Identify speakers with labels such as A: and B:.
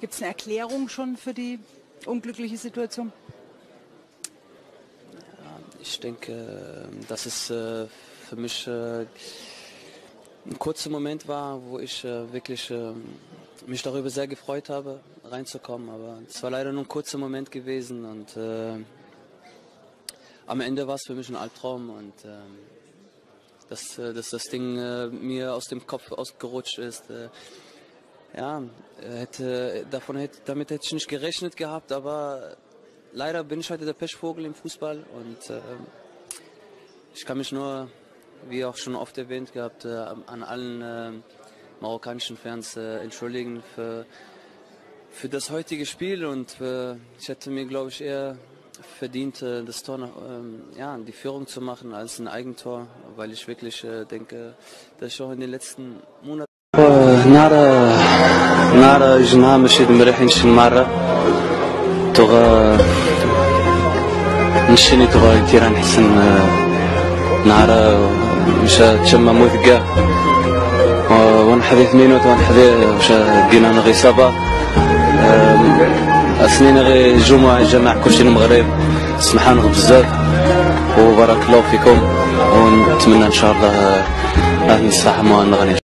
A: Gibt es eine Erklärung schon für die unglückliche Situation?
B: Ich denke, dass es äh, für mich äh, ein kurzer Moment war, wo ich äh, wirklich mich darüber sehr gefreut habe, reinzukommen. Aber es war leider nur ein kurzer Moment gewesen und am Ende war es für mich ein Albtraum und dass, dass das Ding mir aus dem Kopf ausgerutscht ist. Ja, hätte, davon hätte, damit hätte ich nicht gerechnet gehabt, aber leider bin ich heute der Pechvogel im Fußball und äh, ich kann mich nur, wie auch schon oft erwähnt gehabt, äh, an allen äh, marokkanischen Fans äh, entschuldigen für, für das heutige Spiel und äh, ich hätte mir, glaube ich, eher verdient, äh, das Tor, nach, ähm, ja, die Führung zu machen als ein Eigentor, weil ich wirklich denke, dass ich auch in den letzten Monaten
C: نهار نهار جمعة ماشي مريحي نمشي مرة. تغا نشيني تغا تيران حسن نهار مشا تشمى موثقة ونحذيث مينوت ونحذي مشا دينا نغي صبا. أثنين غي جمعة جمع كلشي المغرب. سمحان بزاف. وبارك الله فيكم. ونتمنى إن شاء الله هذه الصحة ما نغنيش